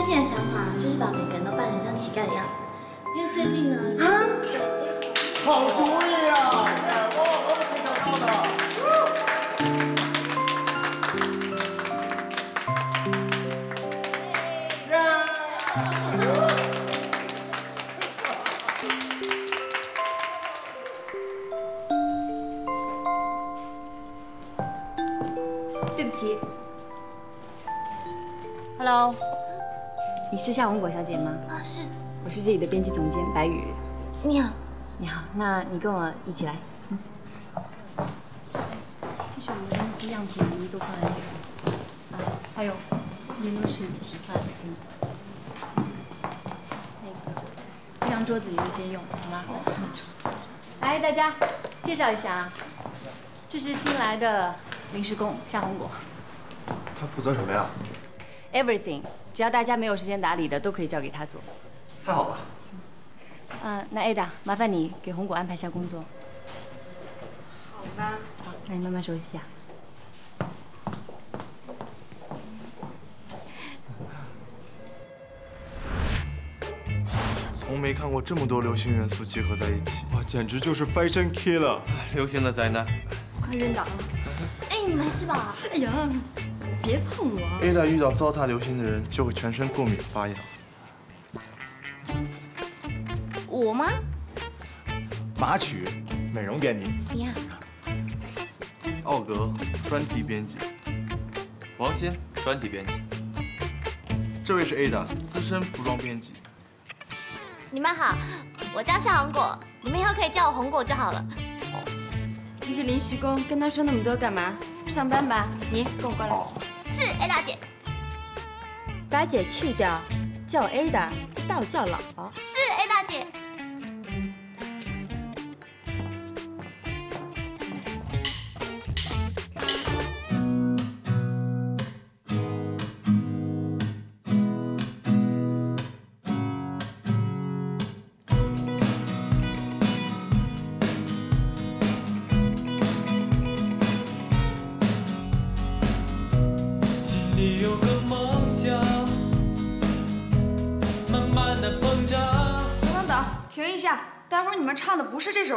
最近的想法就是把每个人都扮成像乞丐的样子，因为最近呢，啊，好主意啊！是夏红果小姐吗？啊是，我是这里的编辑总监白宇。你好，你好，那你跟我一起来。嗯，这是我们公司样品仪，都放在这里。啊，还有这边都是企饭。嗯。那个，这张桌子你就先用，好吗？好。来，大家介绍一下啊，这是新来的临时工夏红果。他负责什么呀？Everything，只要大家没有时间打理的，都可以交给他做。太好了。嗯、那 Ada，麻烦你给红果安排一下工作。好吧。好，那你慢慢熟悉一下。从没看过这么多流行元素集合在一起，哇，简直就是 fashion killer，流行的灾难。快晕倒了！哎，你没事吧？哎呀，别碰我！Ada 遇到糟蹋流行的人，就会全身过敏发痒。我吗？马曲，美容编辑。你好。奥格，专题编辑。王鑫，专题编辑。这位是 Ada，资深服装编辑。你们好，我叫夏红果，你们以后可以叫我红果就好了。一个临时工，跟他说那么多干嘛？上班吧，你跟我过来。把姐去掉，叫 Ada，把我叫姥姥。是 A 大姐。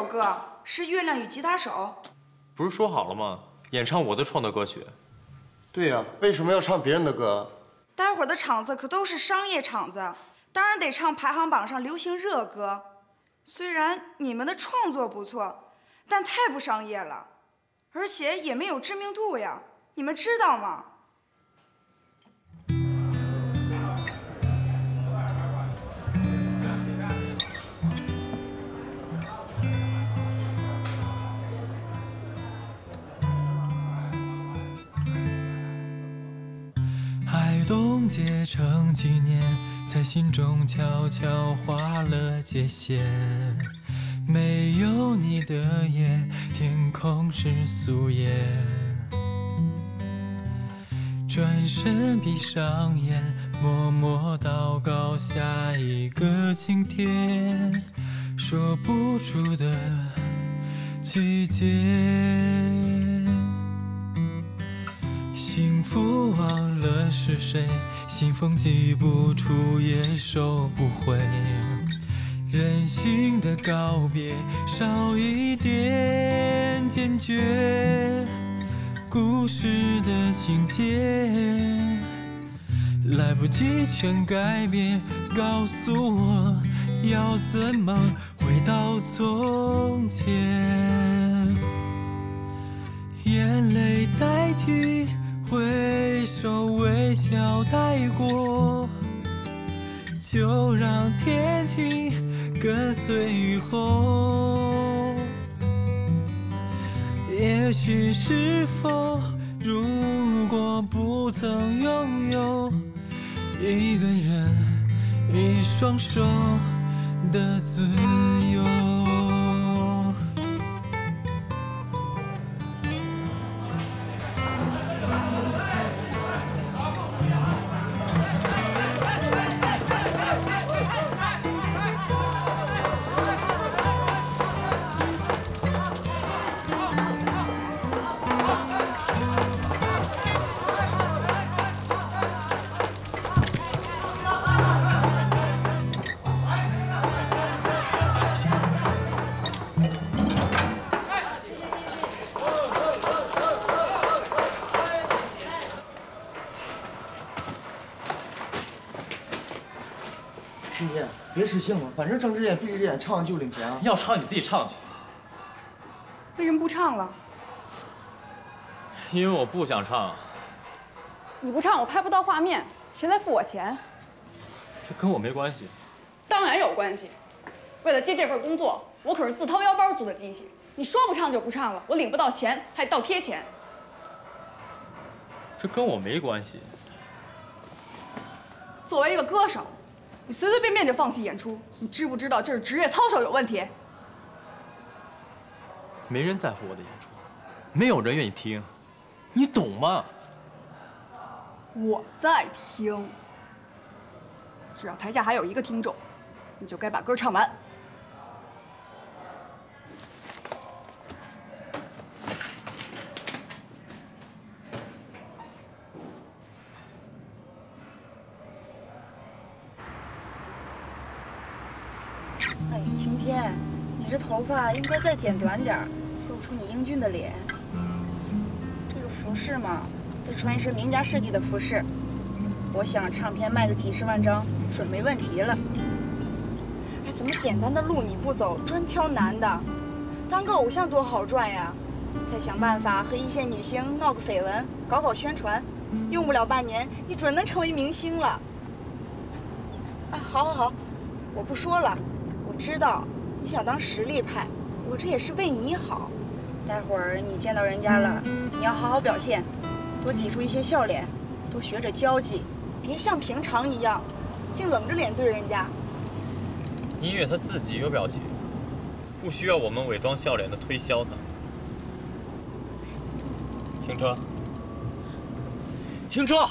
首歌，是《月亮与吉他手不是说好了吗？演唱我的创作歌曲。对呀、为什么要唱别人的歌？》。待会儿的场子可都是商业场子，当然得唱排行榜上流行热歌。虽然你们的创作不错，但太不商业了，而且也没有知名度呀，你们知道吗？结成纪念，在心中悄悄画了界限。没有你的夜，天空是素颜。转身闭上眼，默默祷告下一个晴天，说不出的季节。幸福忘了是谁，信封寄不出也收不回。任性的告别，少一点坚决。故事的情节来不及全改变，告诉我要怎么回到从前。眼泪代替回微笑带过，就让天晴。跟随雨后，也许是否如果不曾拥有一个人一双手的自由。反正睁只眼闭只眼，唱完就领钱啊！要唱你自己唱去。为什么不唱了？因为我不想唱。你不唱，我拍不到画面，谁来付我钱？这跟我没关系。当然有关系。为了接这份工作，我可是自掏腰包租的机器。你说不唱就不唱了，我领不到钱，还倒贴钱。这跟我没关系。作为一个歌手，你随随便便就放弃演出，你知不知道这是职业操守有问题？没人在乎我的演出，没有人愿意听，你懂吗？我在听。只要台下还有一个听众，你就该把歌唱完。哎，晴天，你这头发应该再剪短点，露出你英俊的脸。这个服饰嘛，再穿一身名家设计的服饰，我想唱片卖个几十万张准没问题了。哎，怎么简单的路你不走，专挑难的？当个偶像多好赚呀！再想办法和一线女星闹个绯闻，搞搞宣传，用不了半年，你准能成为明星了。啊，好好好，我不说了。我知道你想当实力派，我这也是为你好。待会儿你见到人家了，你要好好表现，多挤出一些笑脸，多学着交际，别像平常一样，净冷着脸对人家。音乐它自己有表情，不需要我们伪装笑脸的推销它。停车！停车！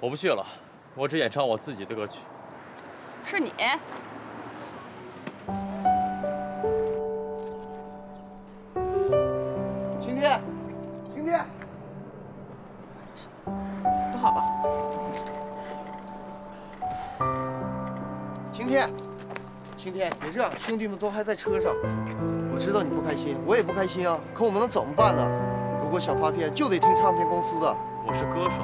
我不去了，我只演唱我自己的歌曲。是你。晴天，晴天，不好了。晴天，晴天，别这样，兄弟们都还在车上。我知道你不开心，我也不开心啊。可我们能怎么办呢？如果想发片，就得听唱片公司的。我是歌手，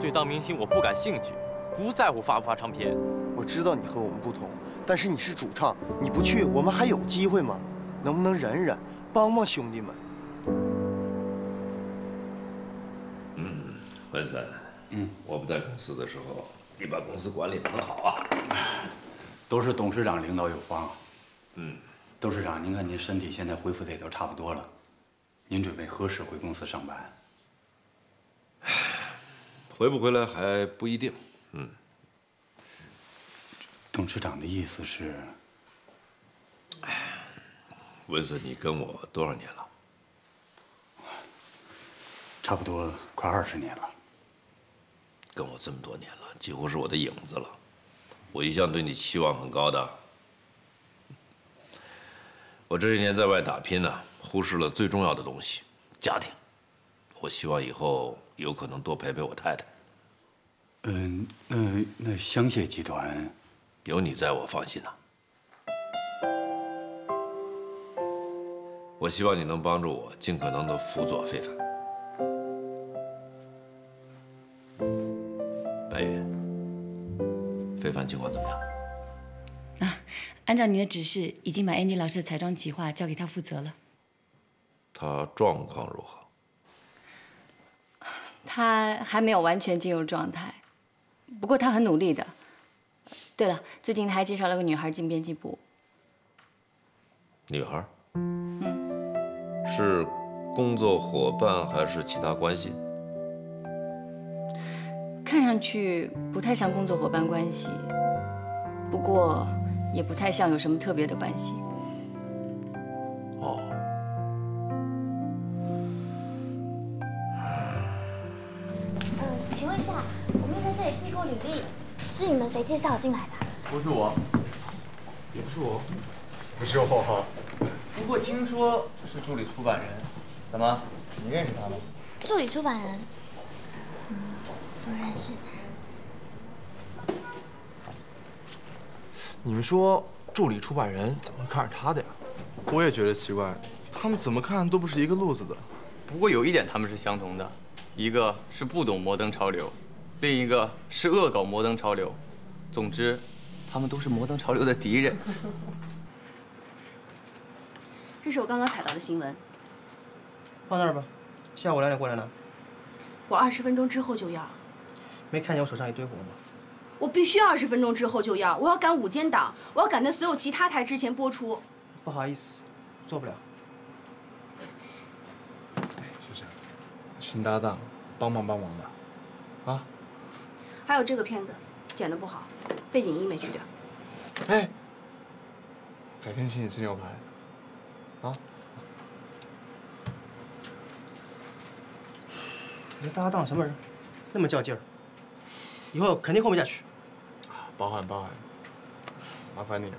对当明星我不感兴趣，不在乎发不发唱片。我知道你和我们不同，但是你是主唱，你不去，我们还有机会吗？能不能忍忍，帮帮兄弟们？嗯文森，嗯，我不在公司的时候，你把公司管理得很好啊。都是董事长领导有方。嗯，董事长，您看您身体现在恢复的也都差不多了，您准备何时回公司上班？回不回来还不一定。嗯，董事长的意思是，文森，你跟我多少年了？差不多快二十年了。跟我这么多年了，几乎是我的影子了。我一向对你期望很高的。我这些年在外打拼呢，忽视了最重要的东西——家庭。我希望以后有可能多陪陪我太太。嗯，那那香榭集团，有你在我放心呐。我希望你能帮助我，尽可能的辅佐非凡。白爷，非凡情况怎么样？啊按照你的指示，已经把 Andy 老师的彩妆企划交给他负责了。他状况如何？他还没有完全进入状态，不过他很努力的。对了，最近他还介绍了个女孩进编辑部。女孩？嗯。是工作伙伴还是其他关系？看上去不太像工作伙伴关系，不过。也不太像有什么特别的关系。哦。请问一下，我们在这里递过履历，是你们谁介绍进来的？不是我，也不是我，不是我。不过听说是助理出版人，怎么，你认识他吗？助理出版人，嗯，不认识。你们说助理出版人怎么会看上他的呀？我也觉得奇怪，他们怎么看都不是一个路子的。不过有一点他们是相同的，一个是不懂摩登潮流，另一个是恶搞摩登潮流。总之，他们都是摩登潮流的敌人。这是我刚刚采到的新闻。放那儿吧，下午两点过来拿。我二十分钟之后就要。没看见我手上一堆活吗？我必须二十分钟之后就要，我要赶午间档，我要赶在所有其他台之前播出。不好意思，做不了。哎，小陈，新搭档，帮忙帮忙吧，啊？还有这个片子，剪的不好，背景音没去掉。哎，改天请你吃牛排，啊？你这搭档什么人，那么较劲儿，以后肯定混不下去。包涵包涵，麻烦你了。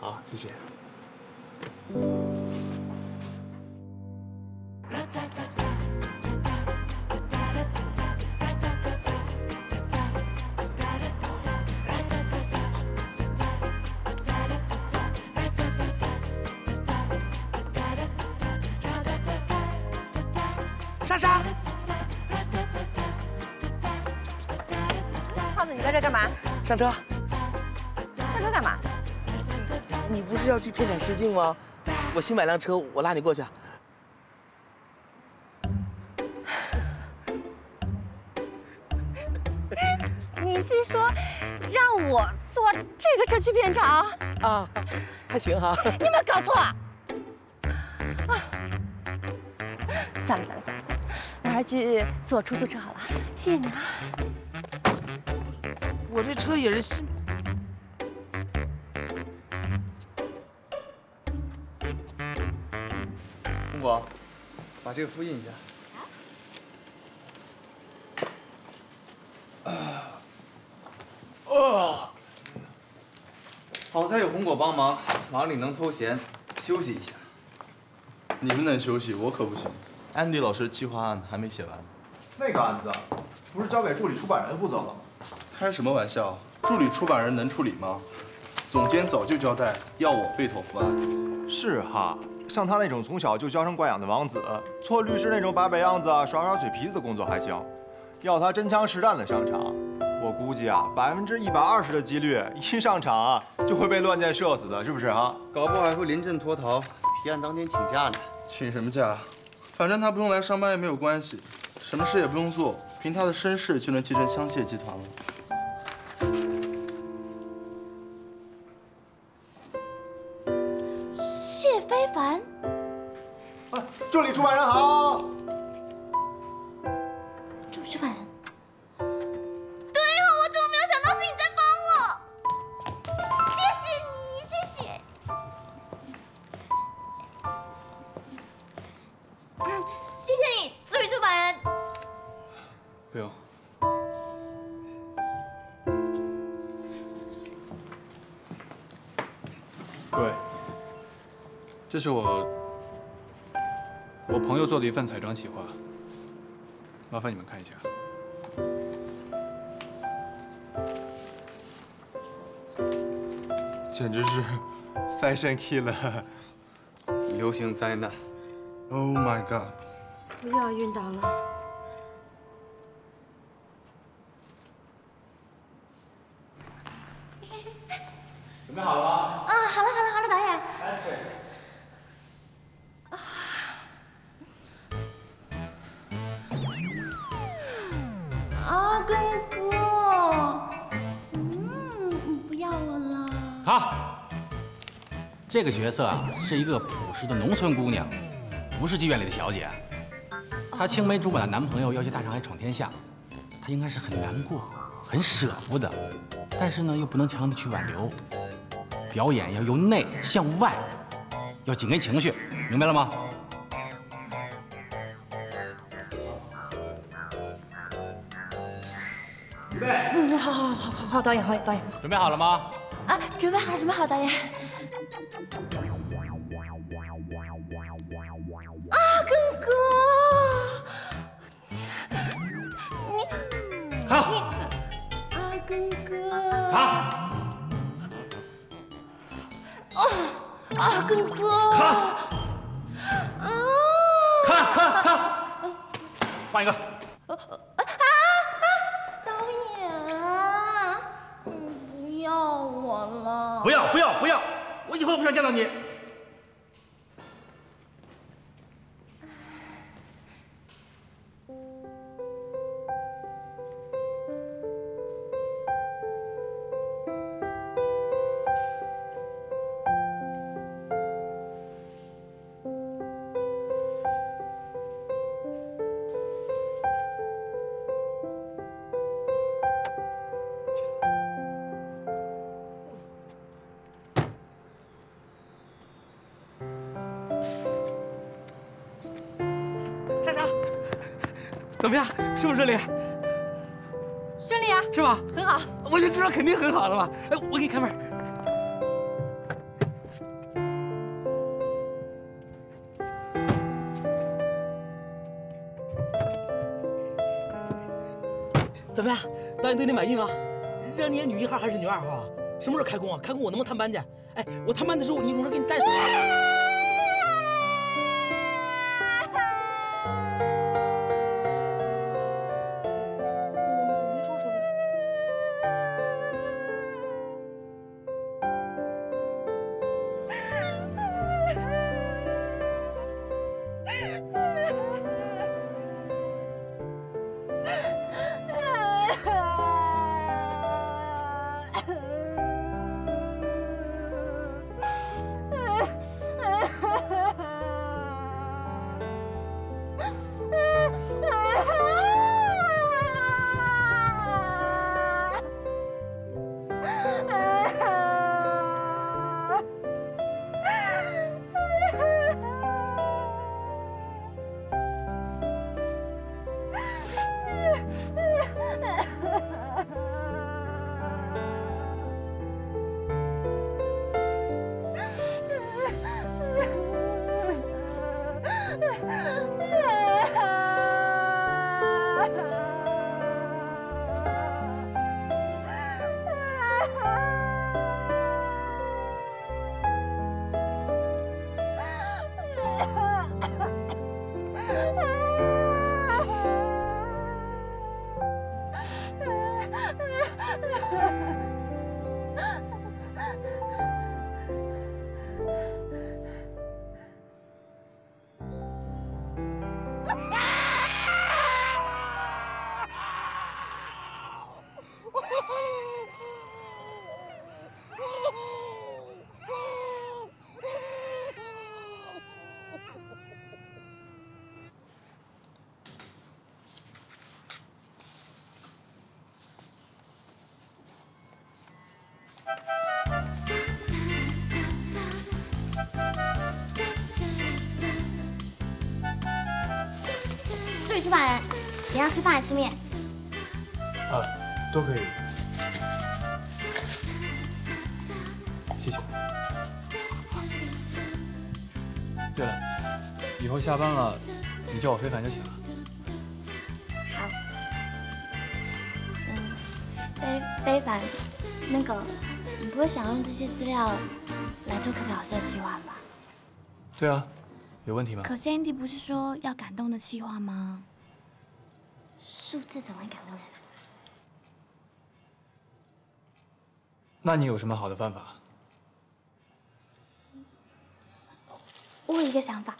好，谢谢。上车。上车干嘛？你不是要去片场试镜吗？我新买辆车，我拉你过去。你是说让我坐这个车去片场？啊，还行哈。你有没有搞错？啊！算了算了算了，我还是去坐出租车好了。谢谢你啊。我这车也是新。红果，把这个复印一下。啊。啊。好在有红果帮忙，忙里能偷闲，休息一下。你们能休息，我可不行。安迪老师计划案还没写完。那个案子，不是交给助理出版人负责了吗？开什么玩笑！助理出版人能处理吗？总监早就交代要我背妥伏案。是哈，像他那种从小就娇生惯养的王子，做律师那种摆摆样子、耍耍嘴皮子的工作还行。要他真枪实弹的上场，我估计啊，百分之一百二十的几率，一上场啊就会被乱箭射死的，是不是啊？搞不好还会临阵脱逃，提案当天请假呢。请什么假？反正他不用来上班也没有关系，什么事也不用做，凭他的身世就能继承香榭集团了。非是我我朋友做的一份彩妆企划，麻烦你们看一下。简直是 fashion killer，流行灾难。Oh my god！我又要晕倒了。准备好了吗？这个角色啊，是一个朴实的农村姑娘，不是妓院里的小姐。她青梅竹马的男朋友要去大上海闯天下，她应该是很难过，很舍不得，但是呢，又不能强的去挽留。表演要由内向外，要紧跟情绪，明白了吗？预备。嗯，好好好好好，导演好导演。准备好了吗？啊，准备好了，准备好了，导演。不想见到你。是不是？顺利？顺利啊，是吧？很好。我就知道肯定很好了嘛。哎，我给你开门。怎么样？导演对你满意吗？让你演女一号还是女二号啊？什么时候开工啊？开工我能不能探班去？哎，我探班的时候，你我说给你带水。吃饭人，你要吃饭还是吃面？啊，都可以。谢谢。对了，以后下班了，你叫我非凡就行了。好。嗯，非非凡，那个，你不会想用这些资料来做可可老师的计划吧？对啊，有问题吗？可是 Andy 不是说要感动的计划吗？数字怎么会感动人啊？那你有什么好的办法？我有一个想法。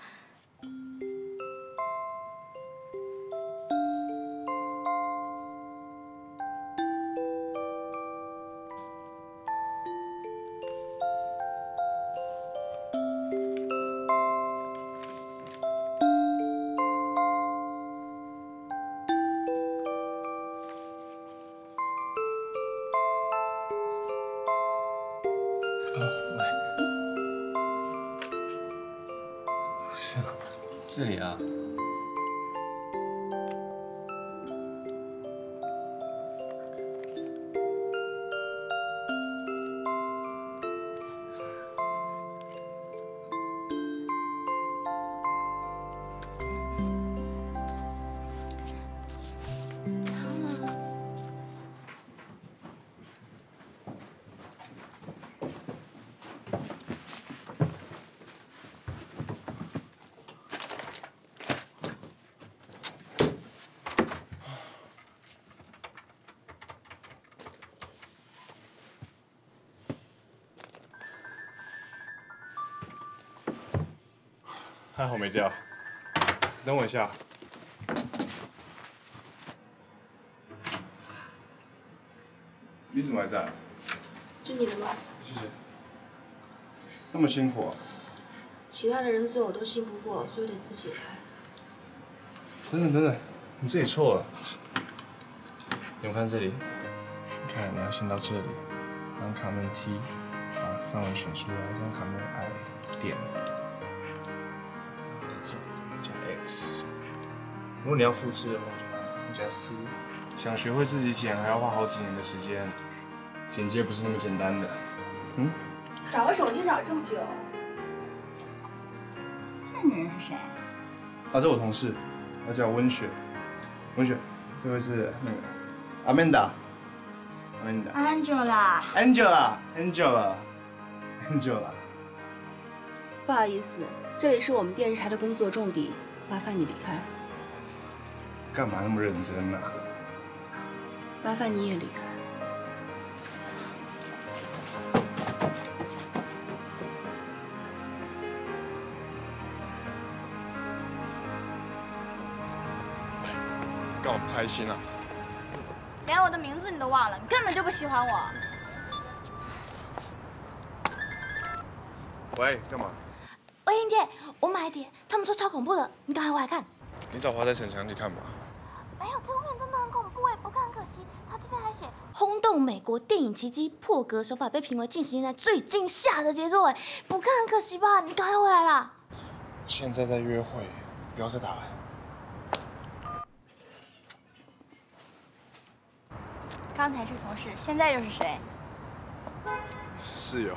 不行，这里啊。掉，等我一下。你怎么还在？是你的吗？谢谢。那么辛苦啊！其他的人做我都信不过，所以得自己来。等等等等，你自己错了。你们看这里，你看你要先到这里，按卡门 T，把范围选出来，这样卡门 I 点，如果你要复制的话，就加 C。想学会自己剪，还要花好几年的时间，剪接不是那么简单的。嗯？找个手机找这么久？这女人是谁？啊，是我同事，她叫温雪。温雪，这位是那个 Amanda。Amanda。Angela。Angela。Angela。Angela。不好意思，这里是我们电视台的工作重地，麻烦你离开。干嘛那么认真呢、麻烦你也离开。干嘛不开心啊？连我的名字你都忘了，你根本就不喜欢我。喂，干嘛？喂，玲姐，我买碟，他们说超恐怖的，你赶快过来看。你找华仔沈强去看吧。没有，这部片真的很恐怖哎，不看很可惜。他这边还写轰动美国电影奇迹，破格手法被评为近十年来最惊吓的杰作哎，不看很可惜吧？你赶快回来啦！现在在约会，不要再打了。刚才是同事，现在又是谁？室友。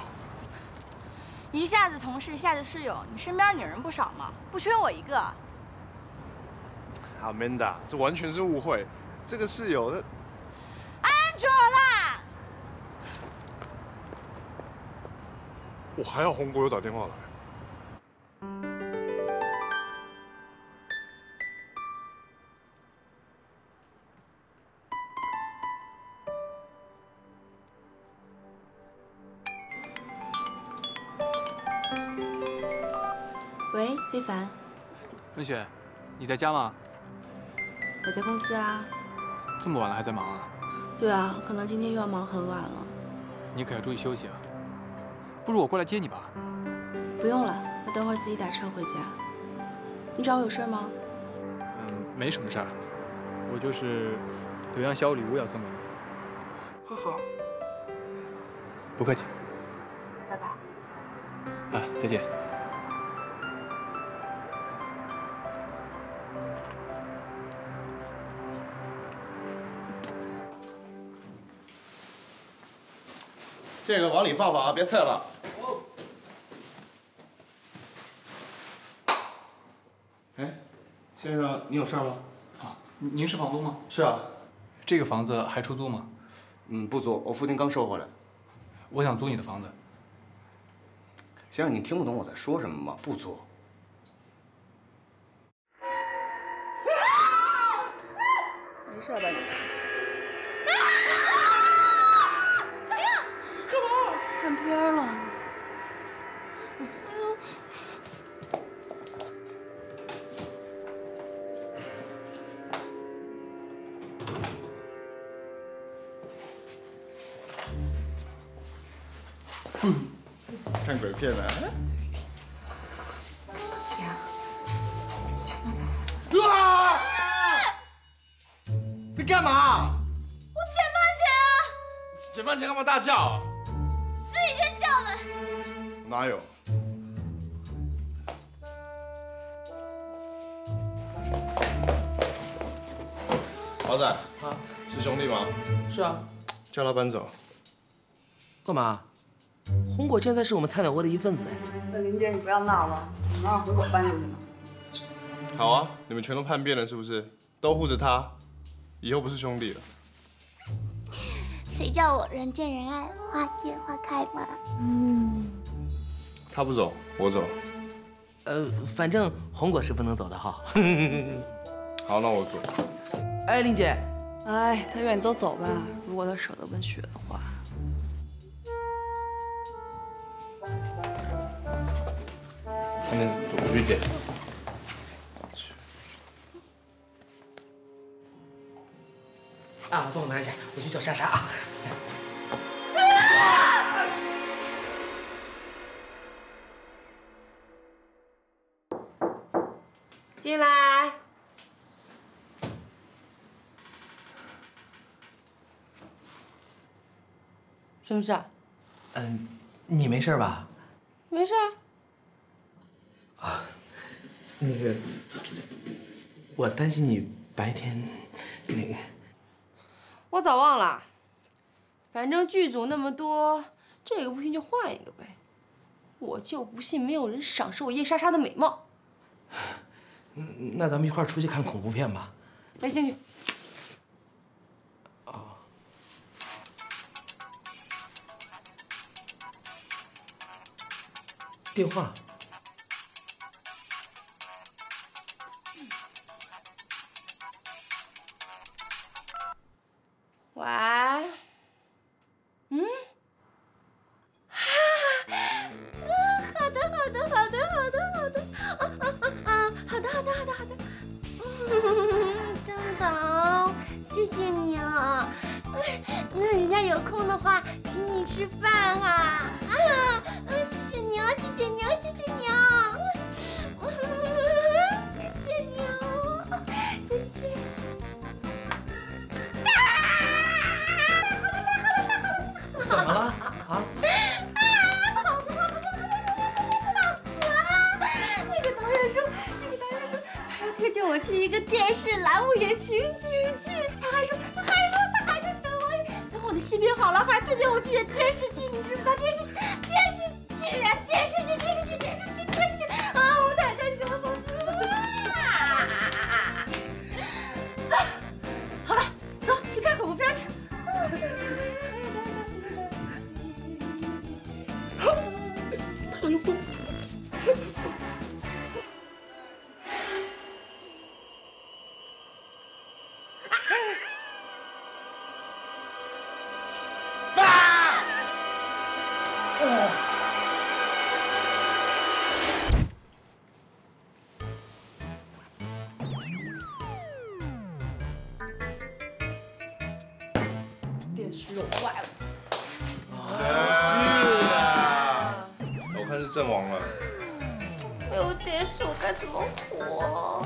一下子同事，一下子室友，你身边女人不少嘛？不缺我一个。Amanda，这完全是误会。这个室友，的 Angela，我还要红国又打电话来。喂，非凡，温雪，你在家吗？我在公司啊。这么晚了还在忙啊？对啊，可能今天又要忙很晚了。你可要注意休息啊。不如我过来接你吧。不用了，我等会儿自己打车回家。你找我有事吗？嗯，没什么事儿，我就是有样小礼物要送给你。谢谢，不客气。拜拜。啊，再见。这个往里放放啊，别蹭了。哎，先生，你有事吗？啊，您是房东吗？是啊。这个房子还出租吗？嗯，不租，我父亲刚收回来。我想租你的房子。先生，你听不懂我在说什么吗？不租。叫啊？是你先叫的。哪有？华仔，啊，是兄弟吗？是啊。叫他搬走。干嘛？红果现在是我们菜鸟窝的一份子哎。那林姐，你不要闹了，你能让红果搬出去吗？好啊，你们全都叛变了是不是？都护着他，以后不是兄弟了。谁叫我人见人爱，花见花开嘛？嗯，他不走，我走。呃，反正红果是不能走的哈。好，那我走。哎，玲姐，哎，他愿意走走吧。如果他舍得温雪的话。他们走出去捡。啊，帮我拿一下，我去叫莎莎啊。进来。什么事啊？嗯，你没事吧？没事啊。啊，那个，我担心你白天那个。我早忘了，反正剧组那么多，这个不行就换一个呗。我就不信没有人赏识我叶莎莎的美貌。嗯那咱们一块儿出去看恐怖片吧。没兴趣。电话。谢谢你啊。那人家有空的话，请你吃饭哈。啊，啊，谢谢你啊，谢谢你啊，谢谢你啊。谢谢你哦，再见。怎么了？啊？那个导演说，那个导演说，他要推荐我去一个电视栏目演情景剧，他还说，他还说，他还说等我等我的戏编好了，还推荐我去演电视阵亡了。没有电视，我该怎么活？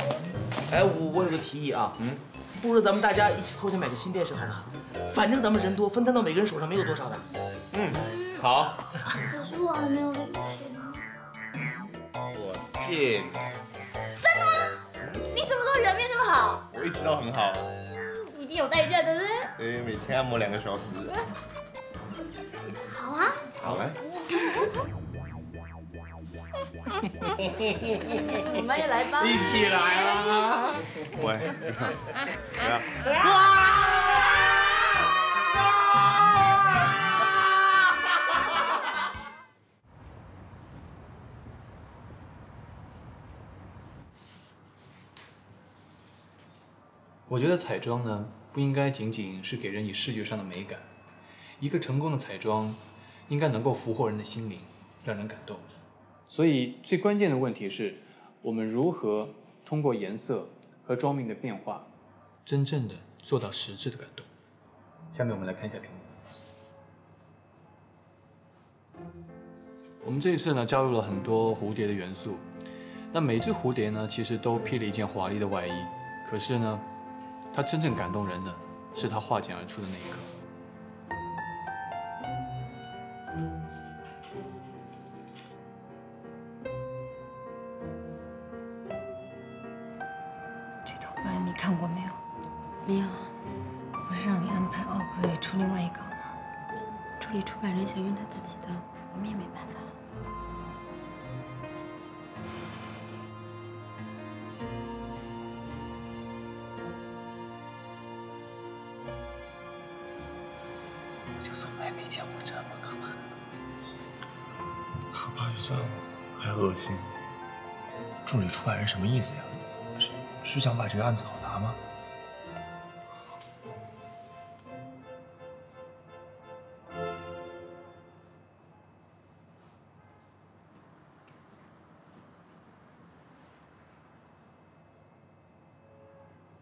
哎，我我有个提议啊，嗯，不如咱们大家一起凑钱买个新电视好了，反正咱们人多，分摊到每个人手上没有多少的。嗯，好。可是我还没有零钱。我借你。真的吗？你什么时候人变这么好？我一直都很好。一定有代价的呢。哎，每天按摩两个小时。好 好啊。好来。你们也来吧。一起来啦！喂，来我觉得彩妆呢，不应该仅仅是给人以视觉上的美感，一个成功的彩妆，应该能够俘获人的心灵，让人感动。所以最关键的问题是，我们如何通过颜色和妆面的变化，真正的做到实质的感动。下面我们来看一下屏幕。我们这一次呢，加入了很多蝴蝶的元素。那每只蝴蝶呢，其实都披了一件华丽的外衣，可是呢，它真正感动人的是它化茧而出的那一刻。是是想把这个案子搞砸吗？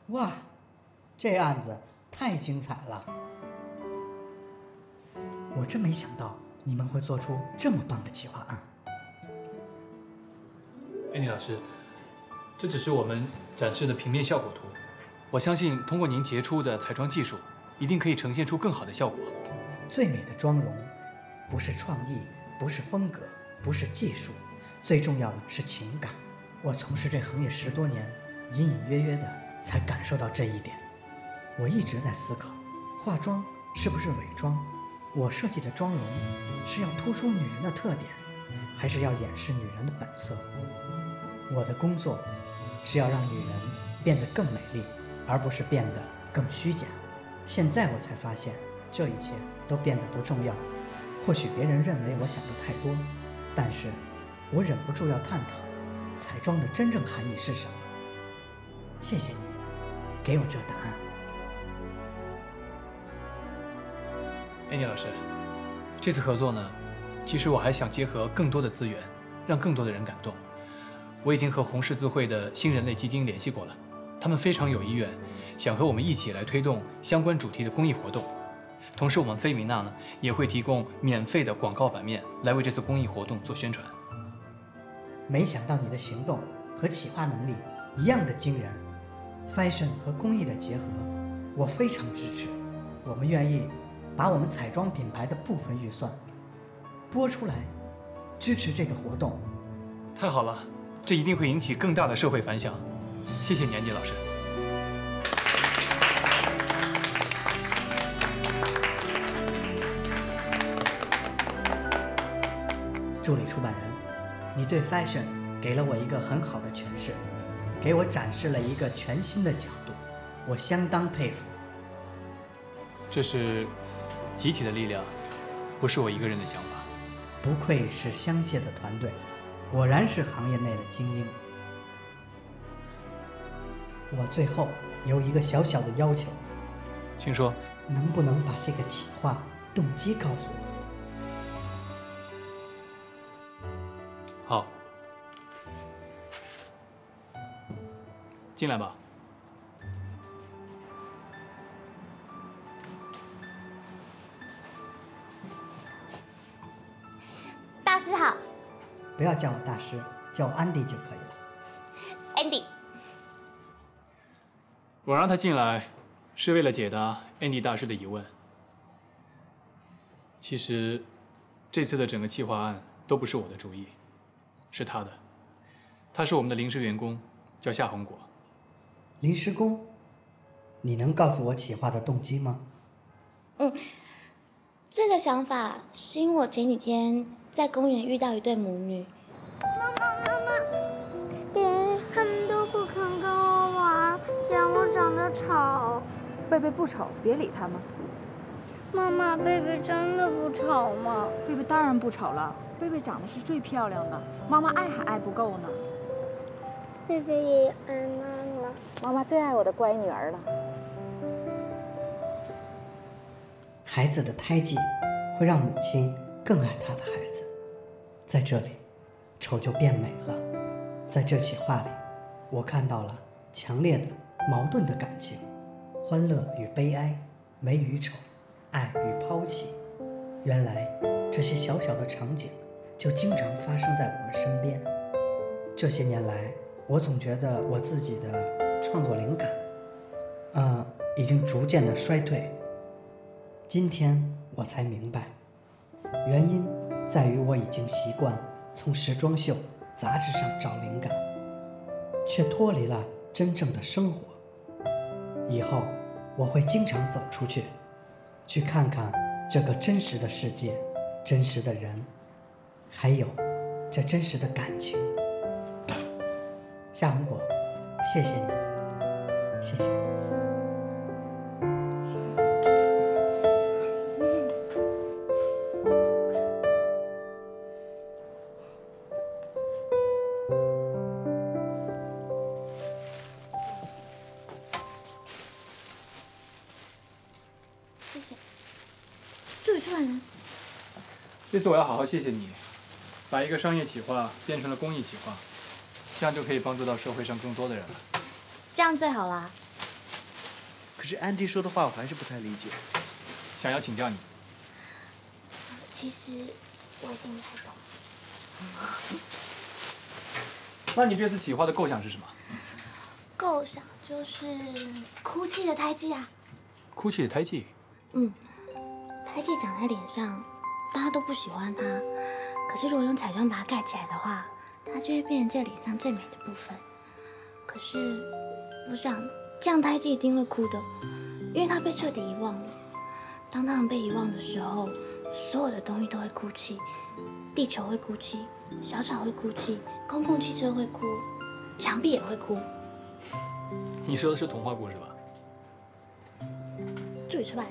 哇，这案子太精彩了！我真没想到你们会做出这么棒的企划案。安妮老师，这只是我们展示的平面效果图。我相信通过您杰出的彩妆技术，一定可以呈现出更好的效果。最美的妆容，不是创意，不是风格，不是技术，最重要的是情感。我从事这行业十多年，隐隐约约的才感受到这一点。我一直在思考，化妆是不是伪装？我设计的妆容是要突出女人的特点，还是要掩饰女人的本色？我的工作是要让女人变得更美丽，而不是变得更虚假。现在我才发现，这一切都变得不重要。或许别人认为我想的太多，但是我忍不住要探讨彩妆的真正含义是什么。谢谢你，给我这答案。安妮老师，这次合作呢，其实我还想结合更多的资源，让更多的人感动。我已经和红十字会的新人类基金联系过了，他们非常有意愿，想和我们一起来推动相关主题的公益活动。同时，我们菲米娜呢也会提供免费的广告版面来为这次公益活动做宣传。没想到你的行动和企划能力一样的惊人，fashion 和公益的结合，我非常支持。我们愿意把我们彩妆品牌的部分预算拨出来，支持这个活动。太好了，这一定会引起更大的社会反响。谢谢你，安迪老师。助理出版人，你对 fashion 给了我一个很好的诠释，给我展示了一个全新的角度，我相当佩服。这是集体的力量，不是我一个人的想法。不愧是香榭的团队，果然是行业内的精英。我最后有一个小小的要求，请说。能不能把这个企划动机告诉我？好，进来吧。不要叫我大师，叫我安迪就可以了。，Andy。我让他进来，是为了解答 Andy 大师的疑问。其实，这次的整个计划案都不是我的主意，是他的。他是我们的临时员工，叫夏红果。临时工，你能告诉我企划的动机吗？嗯，这个想法是因为我前几天在公园遇到一对母女。妈妈，妈妈，嗯，他们都不肯跟我玩，嫌我长得丑。贝贝不丑，别理他们。妈妈，贝贝真的不丑吗？贝贝当然不丑了，贝贝长得是最漂亮的，妈妈爱还爱不够呢。贝贝也爱妈妈。妈妈最爱我的乖女儿了。孩子的胎记会让母亲更爱她的孩子，在这里，丑就变美了。在这起画里，我看到了强烈的矛盾的感情：欢乐与悲哀，美与丑，爱与抛弃。原来这些小小的场景就经常发生在我们身边。这些年来，我总觉得我自己的创作灵感，呃，已经逐渐的衰退。今天我才明白，原因在于我已经习惯从时装秀、杂志上找灵感，却脱离了真正的生活。以后我会经常走出去，去看看这个真实的世界、真实的人，还有这真实的感情。夏红果，谢谢你，谢谢。谢这次我要好好谢谢你，把一个商业企划变成了公益企划，这样就可以帮助到社会上更多的人了。这样最好啦。可是安迪说的话我还是不太理解。想要请教你，其实我已经不太懂。那你这次企划的构想是什么？构想就是哭泣的胎记啊。哭泣的胎记。嗯，胎记长在脸上，大家都不喜欢它。可是如果用彩妆把它盖起来的话，它就会变成这脸上最美的部分。可是，我想这样胎记一定会哭的，因为它被彻底遗忘了。当他们被遗忘的时候，所有的东西都会哭泣，地球会哭泣，小草会哭泣，公共汽车会哭，墙壁也会哭。你说的是童话故事吧？注意出版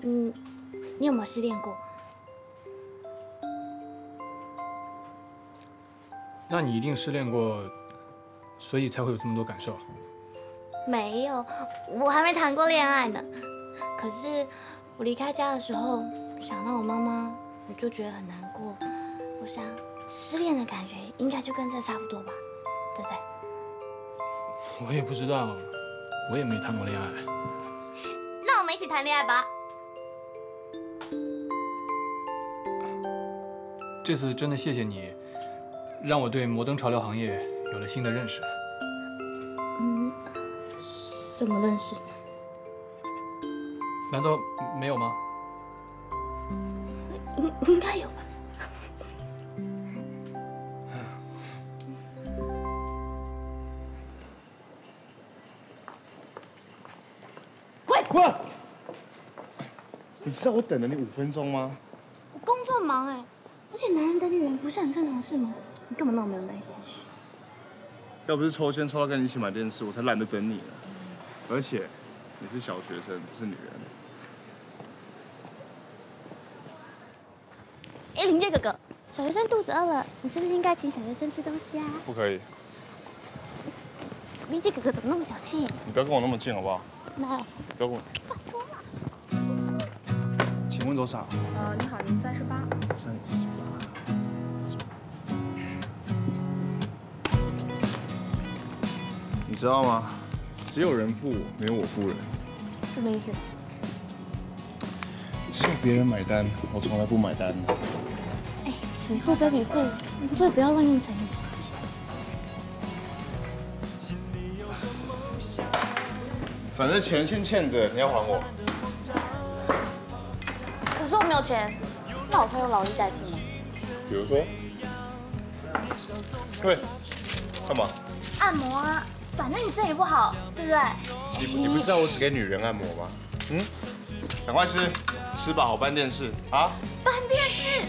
人，嗯，你有没有失恋过？那你一定失恋过，所以才会有这么多感受。没有，我还没谈过恋爱呢。可是我离开家的时候，想到我妈妈，我就觉得很难过。我想，失恋的感觉应该就跟这差不多吧，对不对？我也不知道，我也没谈过恋爱。那我们一起谈恋爱吧。这次真的谢谢你，让我对摩登潮流行业有了新的认识。嗯，什么认识？难道没有吗？应应该有吧。滚！滚！你知道我等了你五分钟吗？我工作忙哎，而且男人等女人不是很正常的事吗？你干嘛那么没有耐心。要不是抽签抽到跟你一起买电视，我才懒得等你呢。而且你是小学生，不是女人。哎，林杰哥哥，小学生肚子饿了，你是不是应该请小学生吃东西啊？不可以，林杰哥哥怎么那么小气？你不要跟我那么近好不好？哪有？不要跟我。请问多少？呃，你好，您三十八。三十八。你知道吗？只有人付，没有我付人。什么意思？只有别人买单，我从来不买单。哎，此货非彼货，你可不可以不要乱用成语？反正钱先欠着，你要还我。可是我没有钱，那我可以用劳力代替吗？比如说，对，干嘛？按摩啊，反正你身体不好，对不对？你你不知道我只给女人按摩吗？嗯，赶快吃。吃饱搬电视啊！搬电视，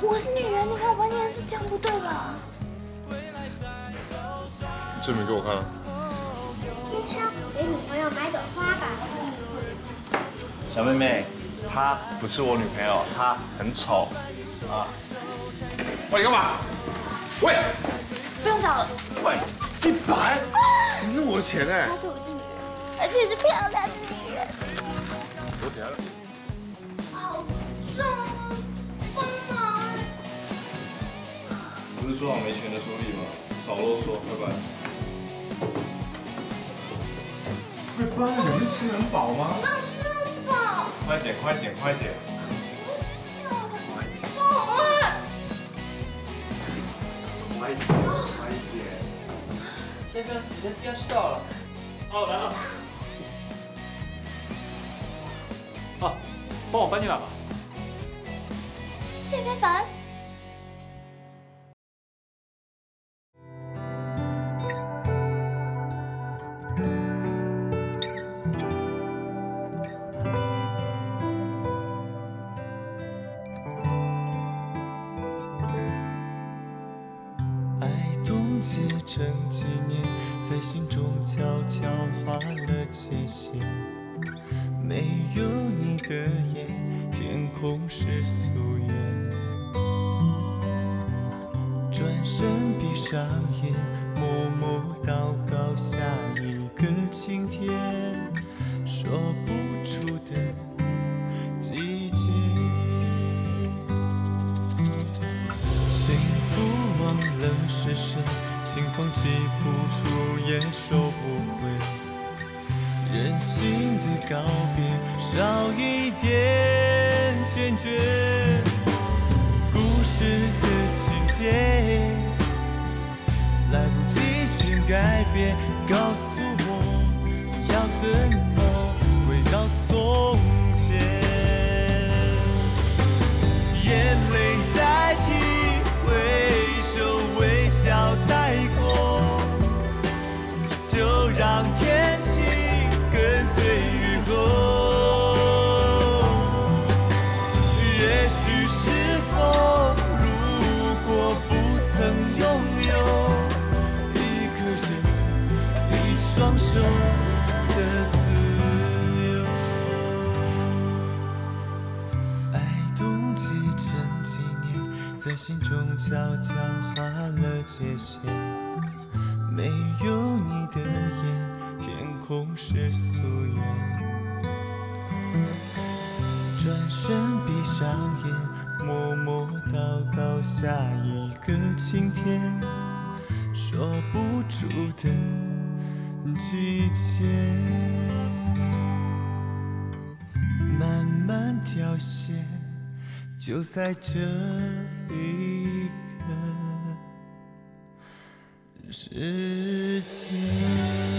我是女人，你看我搬电视这样不对吧？证明给我看啊！先生，给女朋友买朵花吧。小妹妹，她不是我女朋友，她很丑啊！喂，你干嘛？喂，不用找了。喂，一百，你弄我的钱哎！她说我是女人，而且是漂亮的女人。我点了。好重啊！帮忙！不是说好没钱的说理吗？少啰嗦，快搬！快搬！你不是吃很饱吗？当吃很饱。快点，快点，快点！快一点，快一点！先生，你的电视到了。哦，来了。啊，帮我搬进来吧。谢非凡，上眼，在心中悄悄画了界限。没有你的夜，天空是素颜。转身闭上眼，默默祷告下一个晴天，说不出的季节。慢慢凋谢，就在这一刻时间。